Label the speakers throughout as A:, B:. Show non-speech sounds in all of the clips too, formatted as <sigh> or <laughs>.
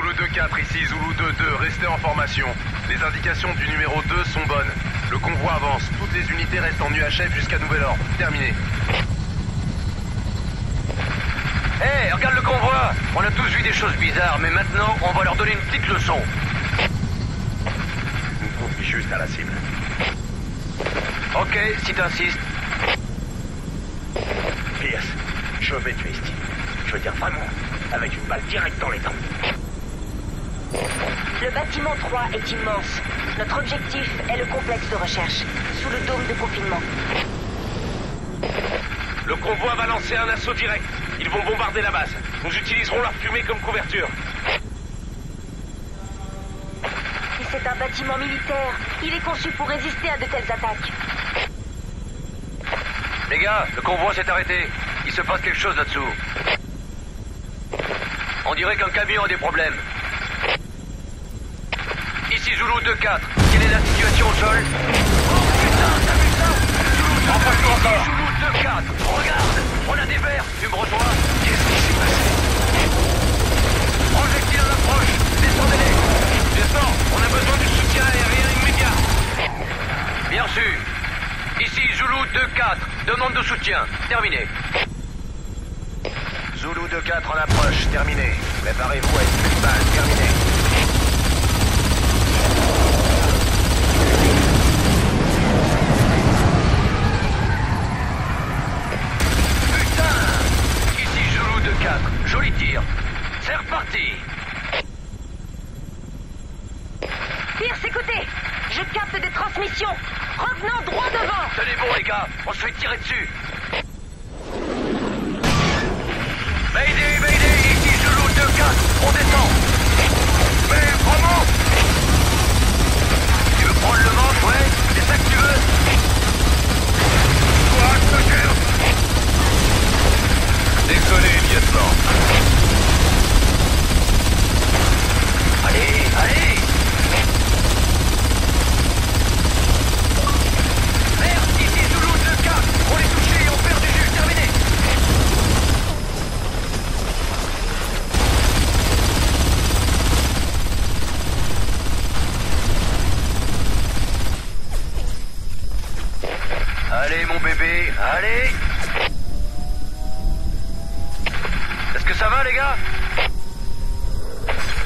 A: Zulu 2-4 ici, Zulu 2-2, restez en formation. Les indications du numéro 2 sont bonnes. Le convoi avance, toutes les unités restent en UHF jusqu'à nouvel ordre. Terminé.
B: Hé, hey, regarde le convoi On a tous vu des choses bizarres, mais maintenant, on va leur donner une petite leçon.
A: Juste à la cible.
B: Ok, si t'insistes.
C: Pierce, je vais tuer Steve. Je veux dire vraiment, avec une balle directe dans les dents.
D: Le bâtiment 3 est immense. Notre objectif est le complexe de recherche, sous le dôme de confinement.
A: Le convoi va lancer un assaut direct. Ils vont bombarder la base. Nous utiliserons leur fumée comme couverture.
D: C'est un bâtiment militaire. Il est conçu pour résister à de telles attaques.
B: Les gars, le convoi s'est arrêté. Il se passe quelque chose là-dessous. On dirait qu'un camion a des problèmes. Zulu 2-4. Quelle est la situation au sol Oh putain, t'as vu ça Zulu 2 encore. Zulu 2-4. Regarde, on a des verres. Tu me rejoins
A: Qu'est-ce qui s'est passé
B: Projectile en approche. Descendez-les.
A: Descends, on a besoin du soutien aérien immédiat.
B: Bien sûr. Ici Zulu 2-4. Demande de soutien. Terminé.
C: Zulu 2-4 en approche. Terminé. Préparez-vous à une balle. Terminé.
B: Putain Ici Zulu 2-4. Joli tir. C'est reparti.
D: Pierce, écoutez Je capte des transmissions Revenons droit devant
B: Tenez bon les gars, on se fait tirer dessus. Mayday, Mayday, ici Zulu 2-4, on descend. Mais vraiment? Tu veux prendre le manche, ouais C'est ça que tu veux
A: Quoi, je te jure Désolé, lieutenant.
B: Allez, allez. Merde, ici Zulu 2-4, on est touché et on perd du jus, terminé. Allez mon bébé, allez ça va les gars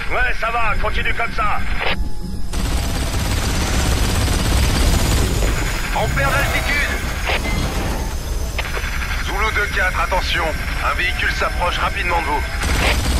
C: Ouais, ça va. Continue comme ça.
B: On perd l'altitude
A: Zulu 2-4, attention. Un véhicule s'approche rapidement de vous.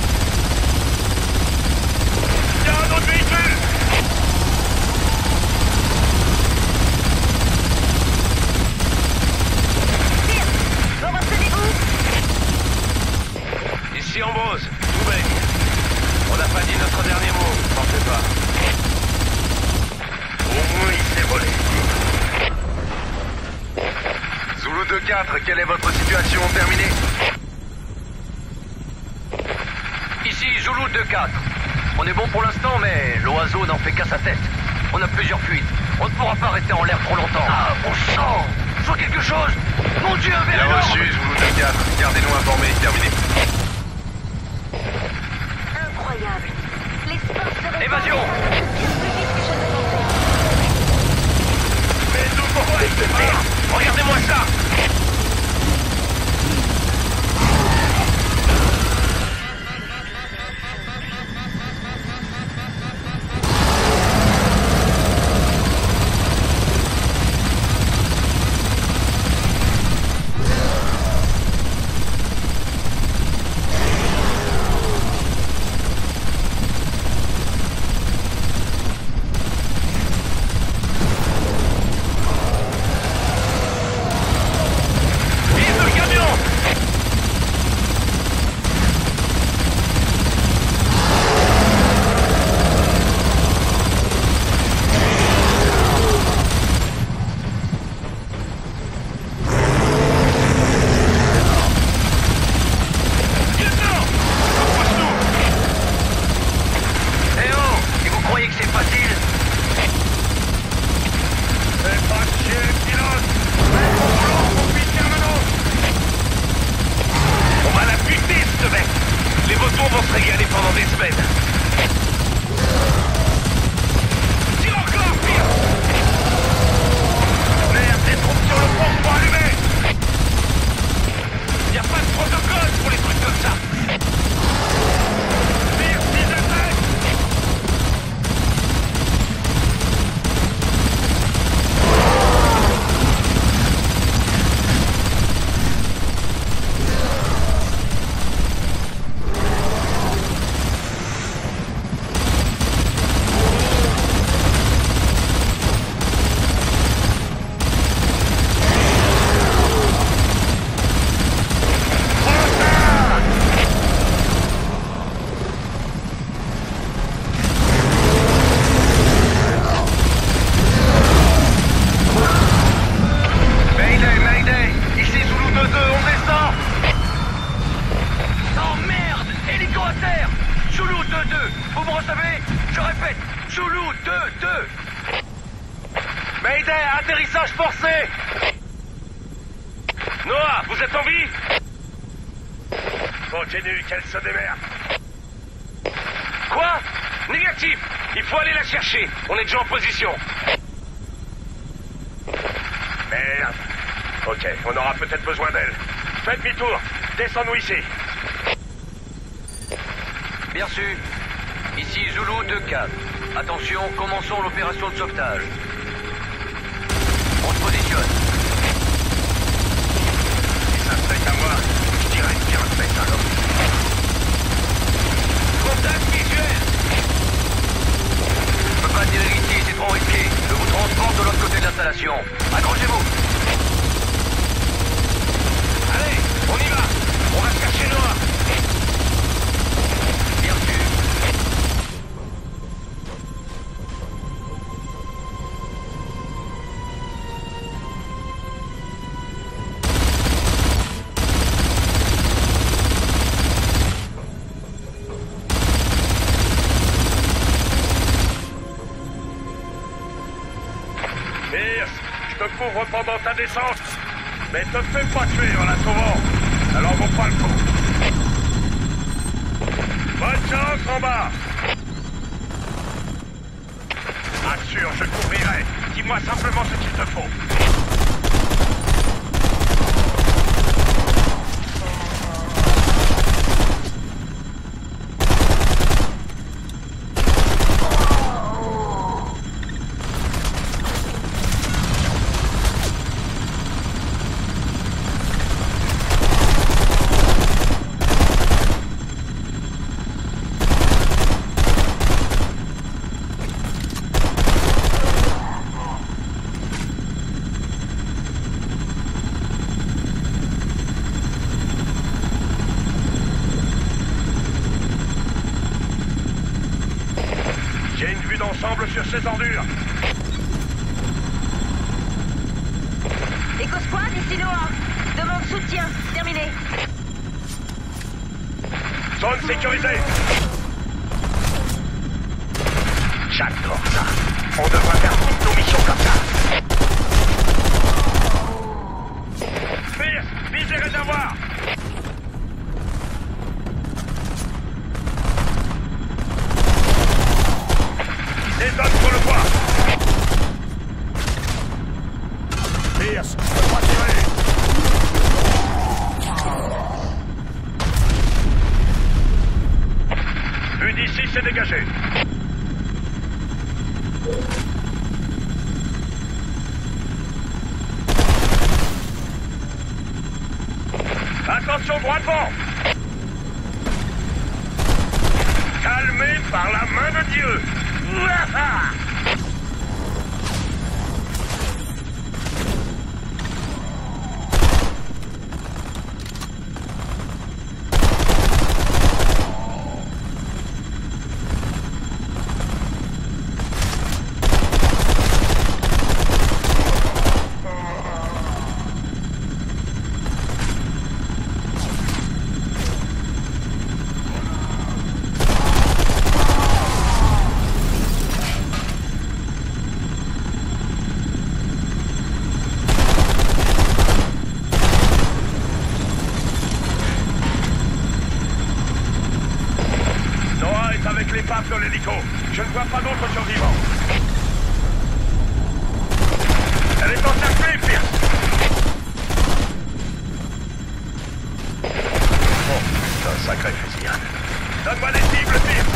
C: Descends-nous ici.
B: Bien sûr. Ici Zulu 2-4. Attention, commençons l'opération de sauvetage. On se positionne.
C: Si ça se fait à moi, je dirais bien fait alors.
B: Contact visuel Je peux pas tirer ici, c'est trop risqué. Je vous transporte de l'autre côté de l'installation. Accrochez-vous Allez, on y va
C: Je te couvre pendant ta descente. Mais te fais pas tuer en la sauvant. Alors vaut pas le coup. Bonne chance en bas. Assure, je couvrirai. Dis-moi simplement ce qu'il te faut. J'ai une vue d'ensemble sur ces ordures.
D: Echo Squad, ici Noah. Demande soutien. Terminé.
C: Zone sécurisée. J'adore ça. On devrait faire toutes nos missions comme ça. Pierce, visez réservoir. Des zones sur le toit. Pierce, je peux pas tirer. Vue d'ici, c'est dégagé. Droit devant Calmé par la main de Dieu <laughs> Ouaha Noah est avec l'épave de l'hélico. Je ne vois pas d'autres survivants. Elle est encerclée, Pierce. Oh, putain, sacré fusillade. Donne-moi des cibles, Pierce.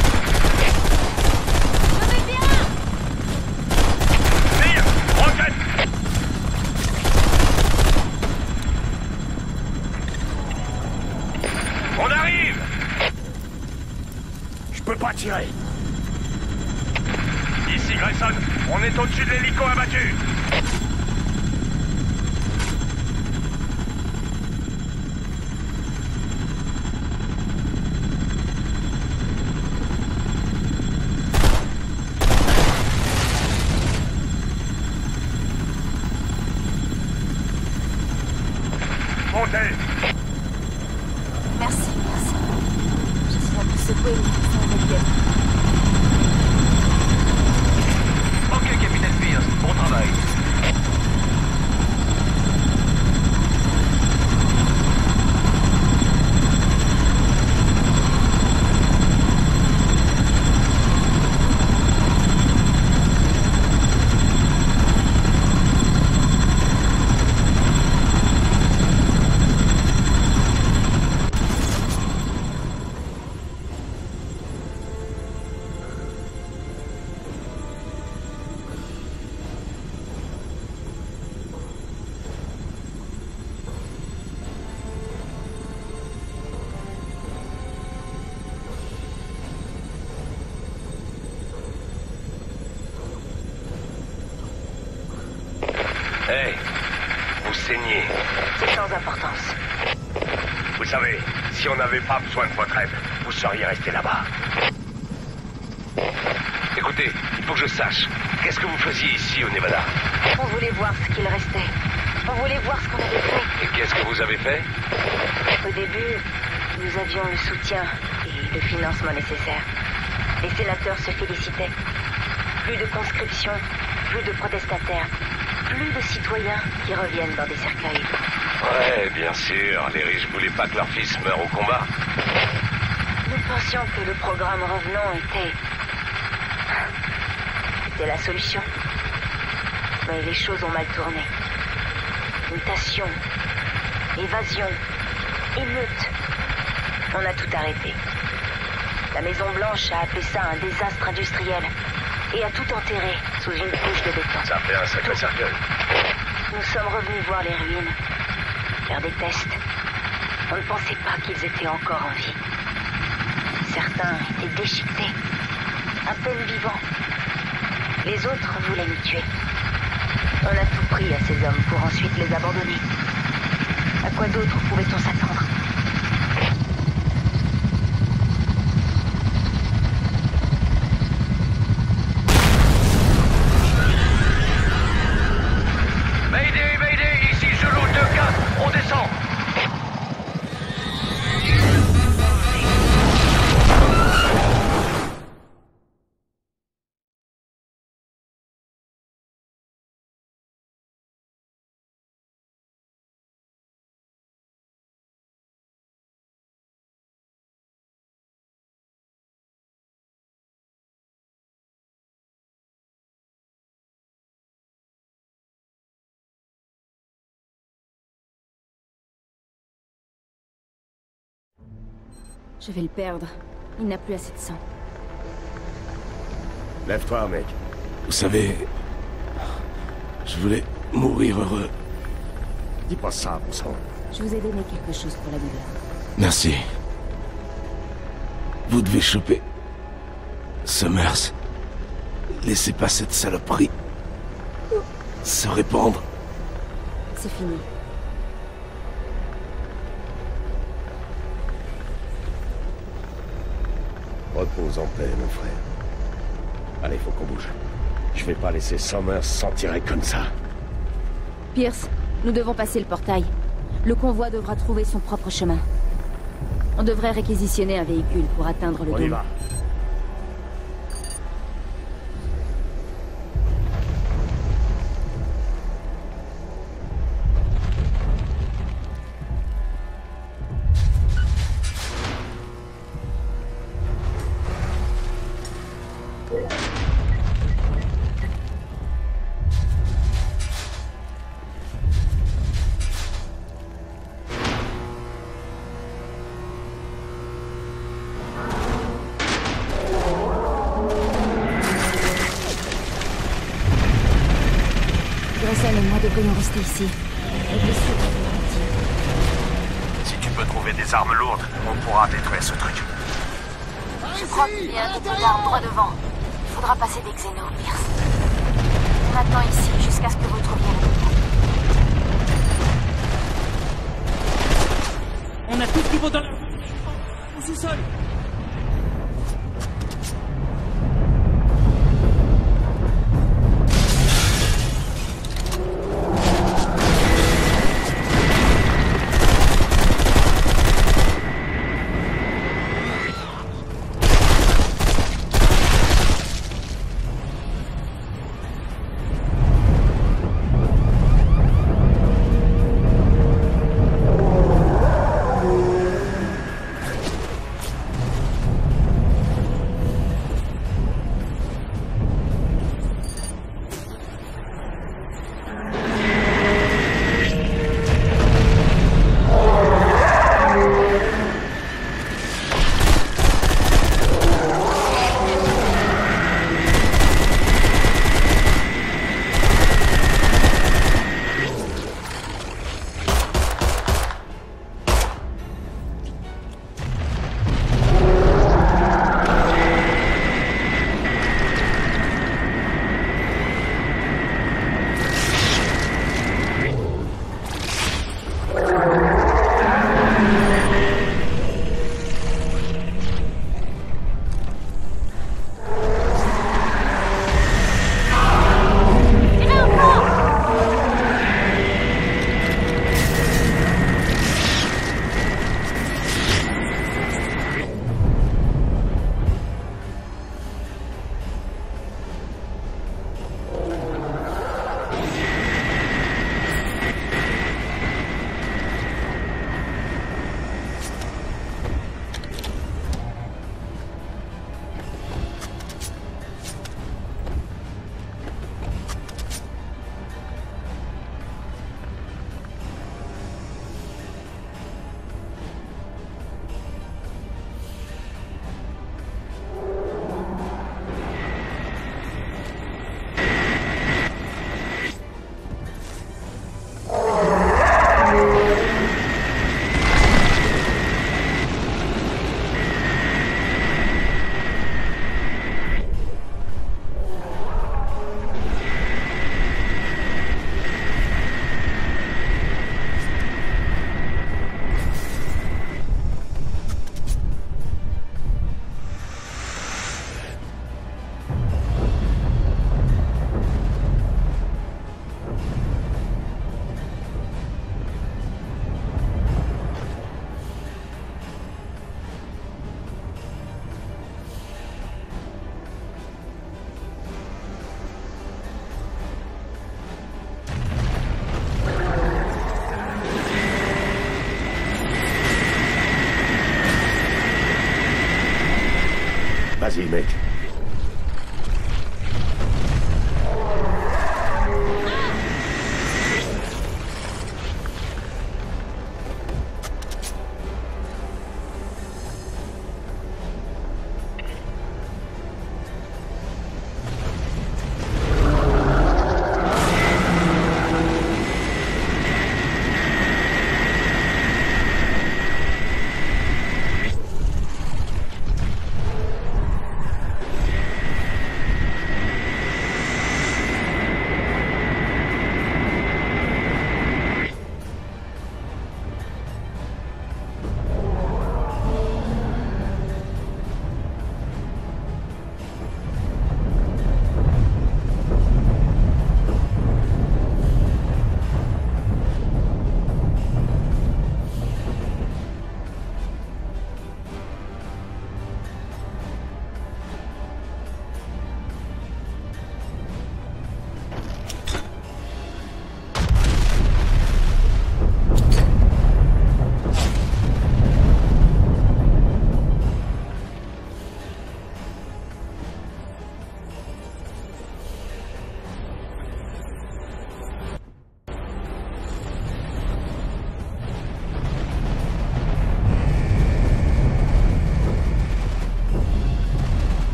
D: Je vais bien.
C: Pierce, roquette. On arrive Je peux pas tirer. Ici, Grayson. On est au-dessus de l'hélico abattu.
D: C'est sans importance.
C: Vous savez, si on n'avait pas besoin de votre aide, vous seriez resté là-bas. Écoutez, il faut que je sache. Qu'est-ce que vous faisiez ici au Nevada?
D: On voulait voir ce qu'il restait. On voulait voir ce qu'on avait fait.
C: Et qu'est-ce que vous avez fait?
D: Au début, nous avions le soutien et le financement nécessaire. Les sénateurs se félicitaient. Plus de conscription, plus de protestataires, plus de citoyens qui reviennent dans des cercueils.
C: Ouais, bien sûr. Les riches voulaient pas que leur fils meure au combat.
D: Nous pensions que le programme Revenant était... était la solution. Mais les choses ont mal tourné. Mutation, évasion, émeute. On a tout arrêté. La Maison Blanche a appelé ça un désastre industriel et a tout enterré sous une couche de béton.
C: Ça fait un sacré cercueil.
D: Nous sommes revenus voir les ruines, faire des tests. On ne pensait pas qu'ils étaient encore en vie. Certains étaient déchiquetés, à peine vivants. Les autres voulaient nous tuer. On a tout pris à ces hommes pour ensuite les abandonner. À quoi d'autre pouvait-on s'attendre?
E: Je vais le perdre. Il n'a plus assez de sang.
F: Lève-toi, mec. Vous savez, je voulais mourir heureux. Dis pas ça, bon sang.
E: Je vous ai donné quelque chose pour la douleur.
F: Merci. Vous devez choper. Summers. Laissez pas cette saloperie se répandre.
E: C'est fini.
F: Repose en paix, mon frère. Allez, faut qu'on bouge. Je vais pas laisser Summers s'en tirer comme ça.
E: Pierce, nous devons passer le portail. Le convoi devra trouver son propre chemin. On devrait réquisitionner un véhicule pour atteindre le
F: On y
E: dôme.
F: va.
C: On
E: a
G: tout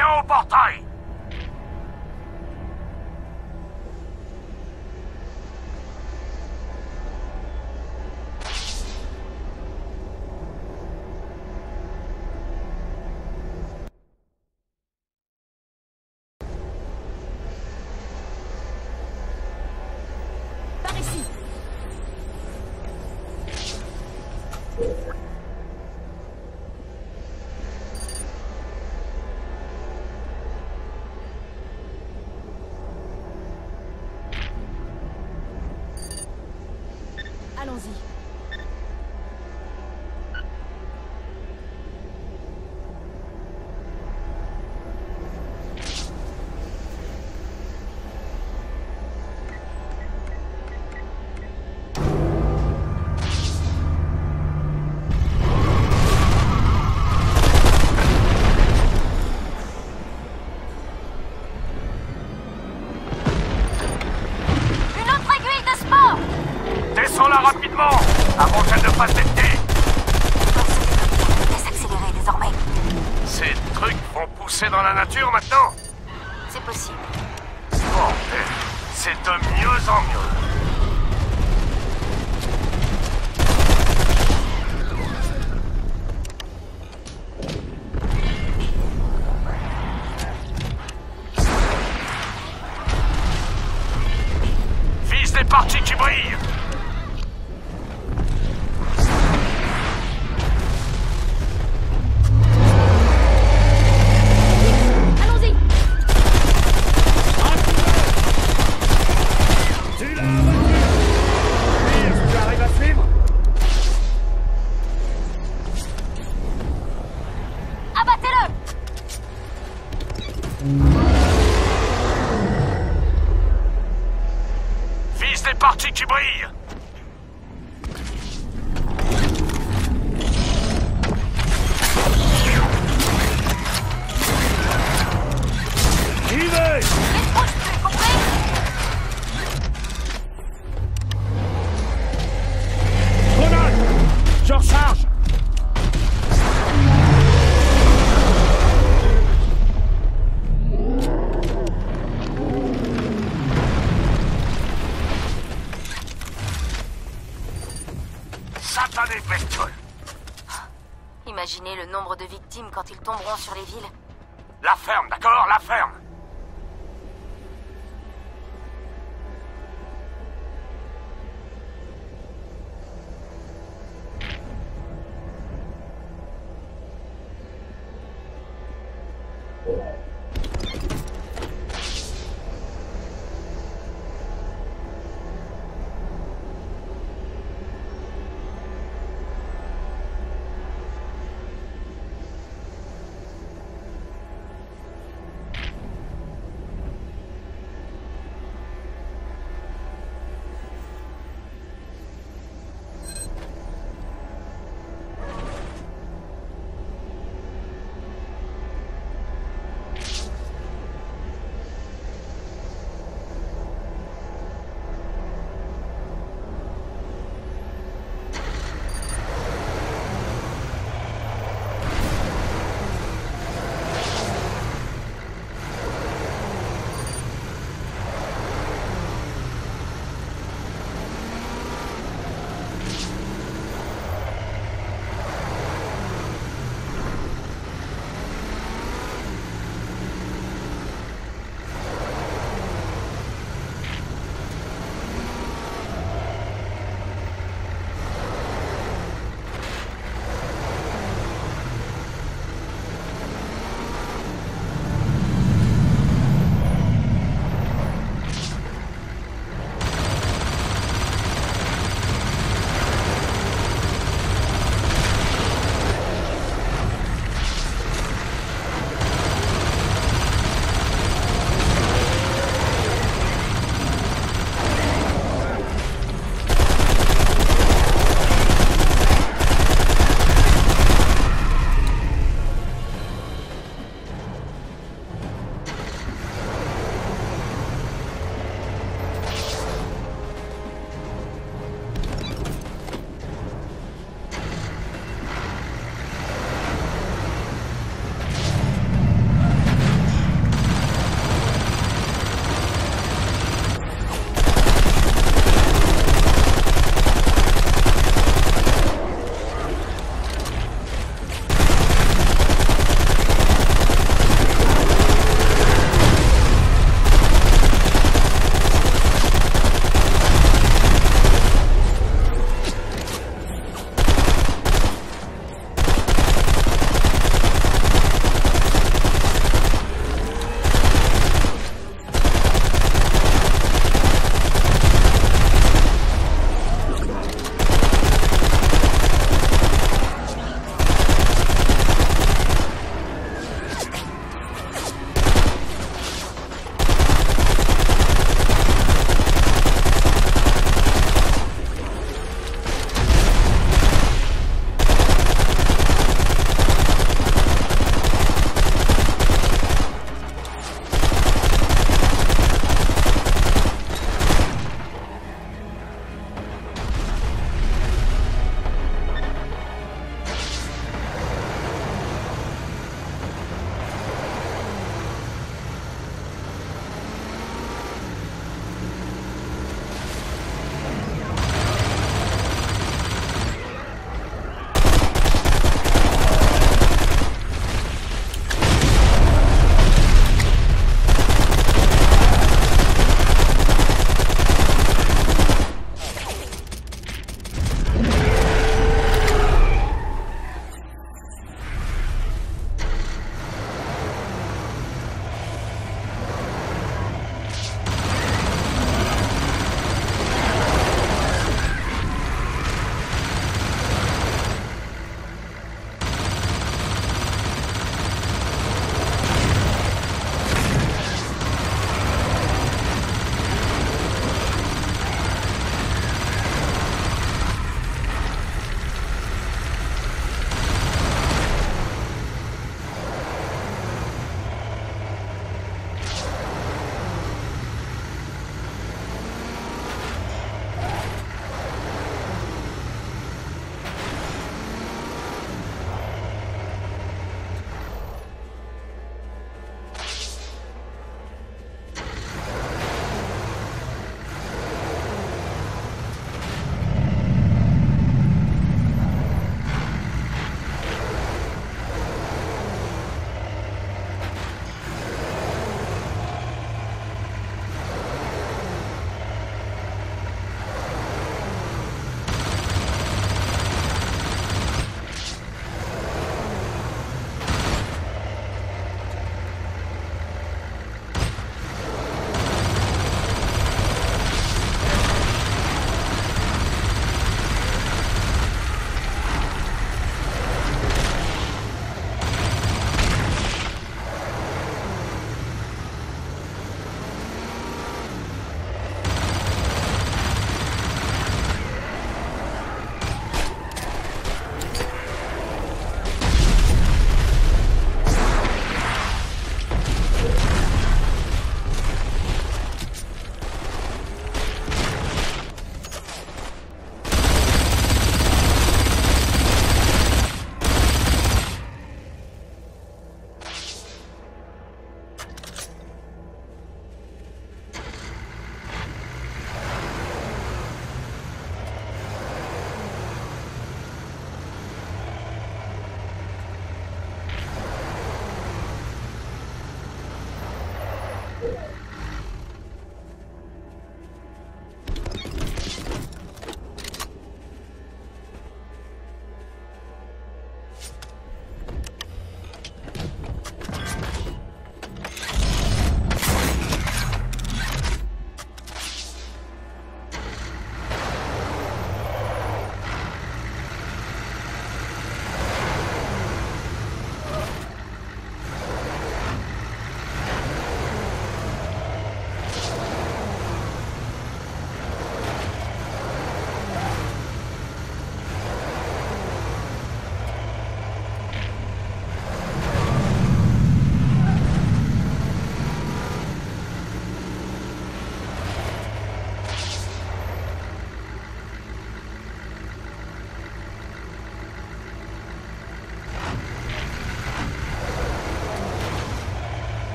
G: Attention au
H: portail!
E: Par ici
H: Daniels.
D: Imaginez le nombre de victimes quand ils tomberont sur les villes.
H: La ferme, d'accord La ferme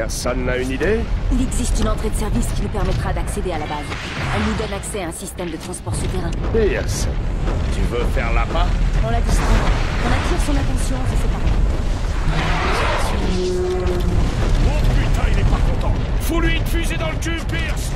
C: Personne n'a une idée
E: Il existe une entrée de service qui nous permettra d'accéder à la base. Elle nous donne accès à un système de transport souterrain.
C: Pierce, tu veux faire l'appât
E: On la distrait. On attire son attention, c'est séparé.
H: Oh putain, il est pas content Fous-lui une fusée dans le cul, Pierce